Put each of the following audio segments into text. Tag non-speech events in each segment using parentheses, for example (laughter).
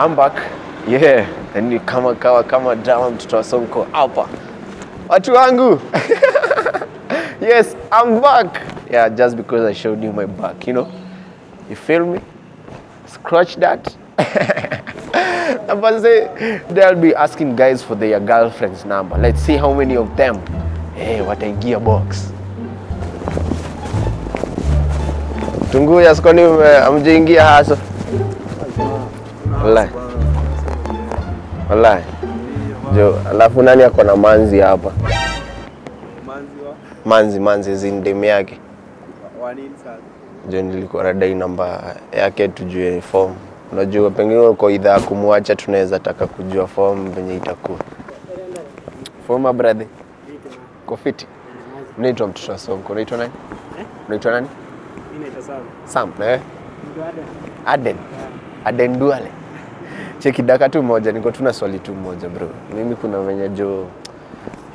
I'm back. Yeah, yani kama kawa kama drama mtoto wa Sonko hapa. Watu wangu. (laughs) yes, I'm back. Yeah, just because I showed you my back, you know. You feel me? Scratch that. (laughs) But say they'll be asking guys for their girlfriend's number. Let's see how many of them. Hey, what a box. Tunguya sikoni amjingia hasa. Wallahi. Wallahi. Jo, alafu nani ako na manzi hapa? Manzi wa Manzi, manzi zindem yake. Jo, nilikuwa radai namba yake tujue form. Unajua pengine uko idha kumwacha, tunaweza taka kujua form venye itakuwa. Form brother. Kofiti. Unaitwa mtoto wa Sonko. Unaitwa nani? Eh? Unaitwa nani? Mimi naitwa Sam. Sam, na wewe? Ada. Aden. Aden Duale. Cheki daka tu moja, niko tuna swali tu moja bro. Mimi kuna venye jo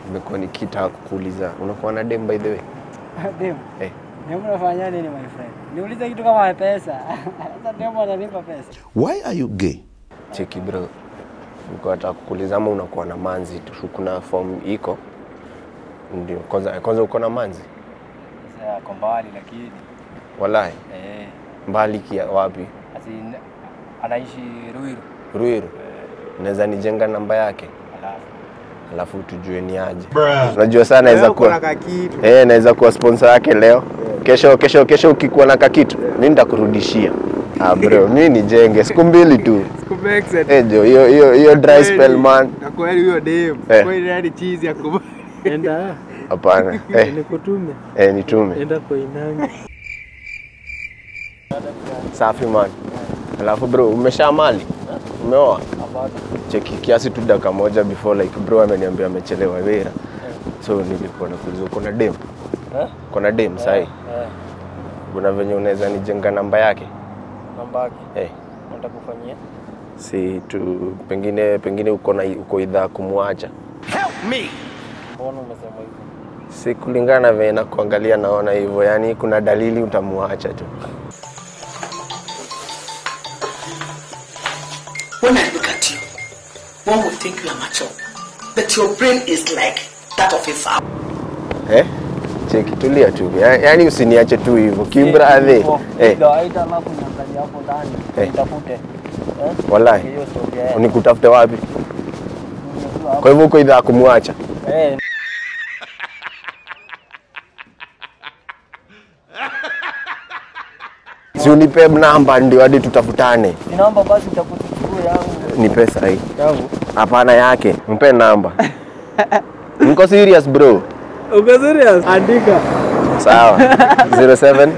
nimekuwa nikitaka kukuuliza. Unakuwa na dem by the way? (laughs) Dem, Eh. dem unafanya nini my friend? Niulize kitu kama pesa. (laughs) Sasa dem ananipa pesa. Why are you gay? Cheki bro. Niko nataka kukuuliza ama unakuwa na manzi tu. Kuna form iko. Ndio. Kwanza kwanza uko na manzi? Sasa kwa mbali lakini Wallahi. eh Mbali kia wapi? asi anaishi Ruiru. Ruiru. Naweza nijenga namba yake. Alafu Alafu tujue ni aje. Unajua sana naweza Leo kuwa kuna kakitu. Eh, naweza kuwa sponsor yake leo. Kesho kesho kesho ukikuwa na kakitu, mimi nitakurudishia. Ah bro, (laughs) mimi nijenge siku mbili tu. Eh jo, hiyo hiyo hiyo dry spell man. Na kweli huyo dem. Eh. Kweli hadi cheese ya kubali. (laughs) Enda Hapana. (laughs) Eh, nikutume, eh nitume. enda kwa Koinange. Safi man. Alafu bro, umesha mali? Umeoa? Cheki kiasi tu dakika moja before like bro ameniambia amechelewa Wera. So nilikuwa nakuuliza uko na dem? Eh? Uko na dem sahi? Eh, Kuna venye unaweza nijenga namba yake? namba yake. Eh. Nataka kufanyia. Si tu pengine pengine uko na uko idhaa kumwacha. Help me. Mbona umesema hivyo? si kulingana na venye nakuangalia naona hivyo, yani kuna dalili utamwacha tu. One would think you are mature, but your brain is like that of a fowl. Eh? Cheki, tulia tu, yaani usiniache tu hivyo kimbradhi. Eh. Eh. Nitafute. Eh? wallahi unikutafute wapi? Kwa hivyo uko idhaa kumwacha? Eh, Si unipe namba ndio hadi tutafutane. ni namba basi nitakuchukua yangu. Ni pesa hii? Hapana yake, mpe namba. (laughs) Mko serious bro. Uko serious? Andika Sawa. 07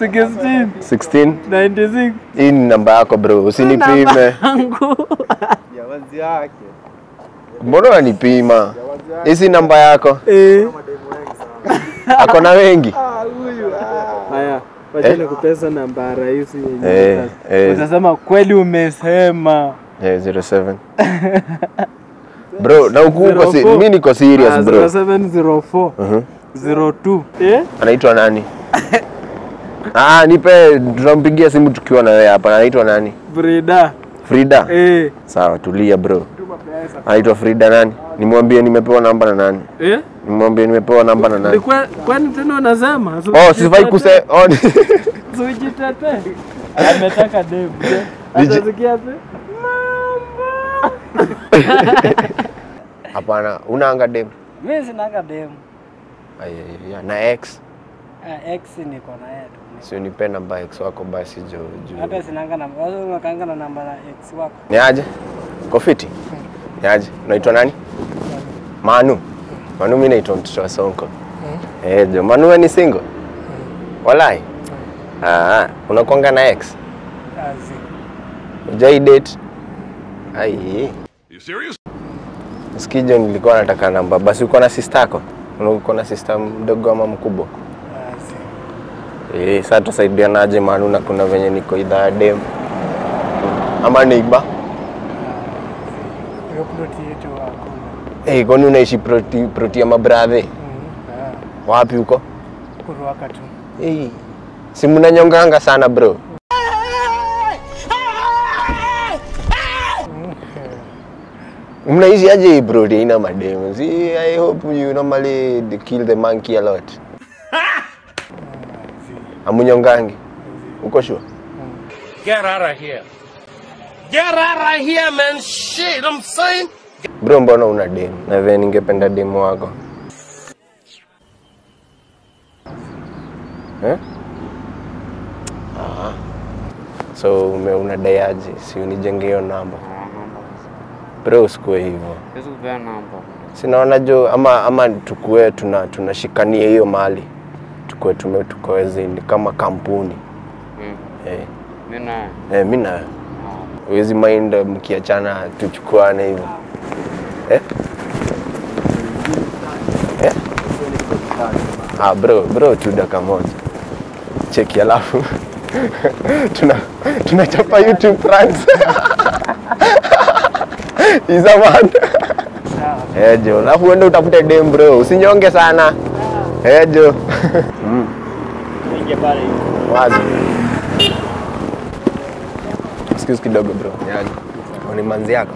16 16 96 hii ni namba yako bro, usinipime. Ya wazi yake. Mbona unanipima? Hii si namba yako. Eh, Ako na wengi. Nikupesa namba ya Eh, eh. utasema kweli umesema. Eh, 07. (laughs) Bro, na huku uko si, 04. mimi niko serious Ah, bro. 0704 Mhm. 02 eh? Anaitwa nani? (laughs) Ah, nipe tunampigia simu tukiwa na wewe hapa. Anaitwa nani? Frida. Frida. eh. Sawa, tulia bro. Anaitwa Frida nani? Nimwambie nimepewa namba na nani? Eh? Nimwambie nimepewa namba na Ni nani? kwa- kwani tena unazama? Oh, sifai kuse oh, Sujitete. (laughs) Ametaka dem. Niji- Atasikia tu. (laughs) Hapana, unaanga dem. Mimi sinaanga dem. Ay, ay, ay, na ex. Ah, ex niko na yeye tu. Sio nipe namba ex wako basi jo jo. Hata sinaanga namba. Wewe unakaanga na namba ya ex wako. Ni aje? Kofiti? Ni aje? Unaitwa nani? Manu. Manu mimi naitwa mtoto wa Sonko. Eh, jo, Manu wewe ni single? Walai. Ah, unakuanga na ex? Kazi. Ujai date? Ai. You serious? Sikijo nilikuwa nataka namba. Basi uko na sister yako? Uko na sister mdogo ama mkubwa? Kazi. Eh, sasa tusaidianaje Manu na kuna venye niko idhaa ya dem. Ama neighbor? Eh, kwani unaishi proti, proti ya mabradhe? yeah. Wapi huko? kuruaka tu. Eh, si mnanyonganga sana bro. Mnaishi aje bro, bro ina mademo? See, I hope you normally kill the monkey a lot. Amunyongangi. Uko sure? Get out of here. Get out of here, man. Shit, I'm saying. Bro, mbona una dem Na vile ningependa dem wako. Eh? Ah. So ume una dayaji, Si unijenge hiyo namba. Bro, usikue hivyo. Sinaona jo ama ama tukue tuna tunashikania hiyo mali. Tukue tume tukawezini kama kampuni. Mm. Eh. Mimi naye. Eh, mimi na huwezi mind mkiachana tuchukuane hivyo. Eh? Eh? Ah, bro, bro tu dakika moja. Cheki alafu (laughs) tuna tunachapa YouTube pranks. Iza man. Eh, jo, alafu uende utafute dem bro, usinyonge sana. Eh. (laughs) Wazi. Excuse kidogo bro. Yaani. Ni manzi yako?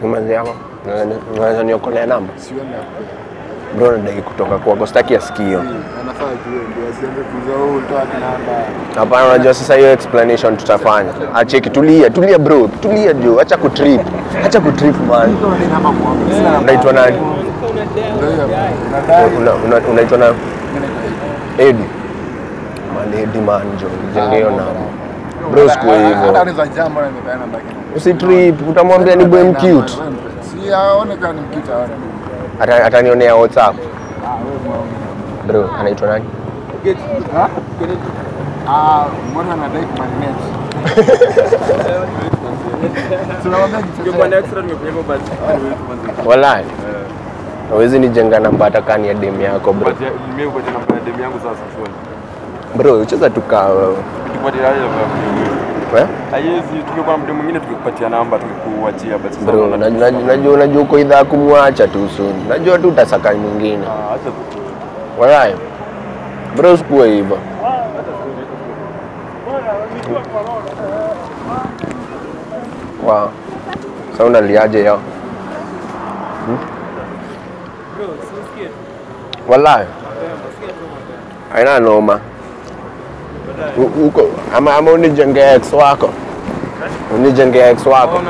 Hmm? Yako? Unaweza- niokolea namba? Bro, nadai kutoka kwako, sitaki asikio. Hapana, unajua sasa hiyo explanation tutafanya. Acheki, tulia, tulia bro, tulia jo, acha kutrip. Acha kutrip man. Unaitwa nani? Unaitwa nani? Edi. Man, Edi man jo, jengeo namba. Bro, siku Hata hivyo. Usitrip, utamwambia ni boy mcute. Si aone kama ni mcute aone. Ata- Atanionea WhatsApp. Ah. Bro, anaitwa nani? Ha? Ah, mbona anadai kitu. Walai. Hawezi nijenga namba hata kani ya demu yako bro. Mimi upatie ya demu yangu sasa. Bro, ucheza tukaa wewe. Tukupatie haya ya? Haiwezi tukikuwa na mtu mwingine tukikupatia namba tukikuachia basi. Bro, unajua unajua unajua uko idhaa kumwacha tu usoni, Najua tu utasaka mwingine. Ah, acha tu. Walai. Bro, usikuwe hivyo. Wow. Sasa unaliaje yao? Hmm? Walai. aina noma. U- Uko ama ama unijenge ex wako. Unijenge ex wako.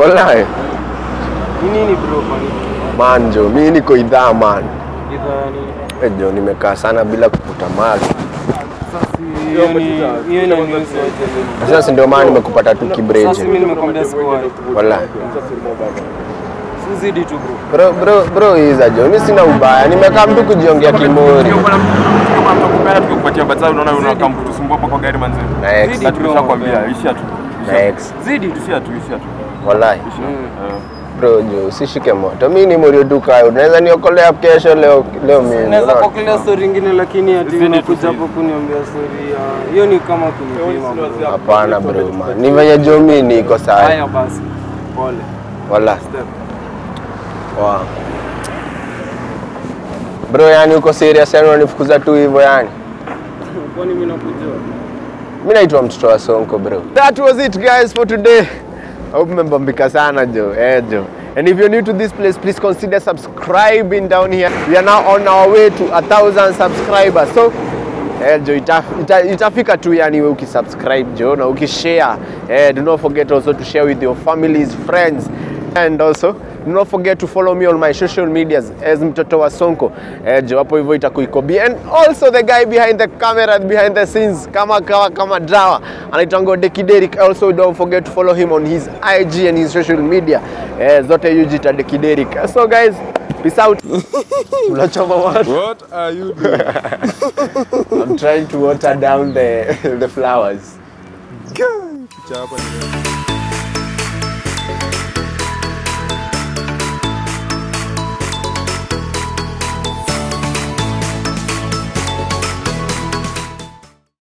wallahi? Manjo, mi niko idhaa man. Ni Ejo, nimekaa sana bila kukuta mali. Sasa ndio maana nimekupata tu kibreje. Sikuwahi. Tu bro. Bro, bro, bro, hiza jo, mimi sina ubaya. Nimekaa mtu kujiongea kimori. Tu. Walai. Eh. Bro, jo, usishike moto. Mimi ni morio duka. Unaweza niokolea kesho leo leo mimi. Naweza kuokolea story nyingine lakini ati unakuja hapo kuniambia story ya hiyo ni kama kunipima. Hapana bro, man. Ni venye jo mimi niko sawa. Haya basi. Pole. Wala. Wow. Bro, yani uko serious yani unanifukuza tu hivyo yani? Kwani mimi nakujua? Mimi naitwa mtoto wa Sonko bro. That was it guys for today. I hope mmebambika sana jo. Eh jo. And if you're new to this place, please consider subscribing down here. We are now on our way to a thousand subscribers. So eh, jo ita, ita, itafika tu yani wewe ukisubscribe jo na ukishare. Eh, do not forget also to share with your families, friends and also do not forget to follow me on my social medias as mtoto wa Sonko. Eh, jawapo hivyo itakuikobi and also the guy behind the camera behind the scenes kama kawa kama drawa anaitwa Deki Derek Also don't forget to follow him on his IG and his social media. Eh, zote yujita Deki Derek So guys, peace out. (laughs) Unachoma watu. What are you doing? (laughs) I'm trying to water down the the flowers. Picha hapa ni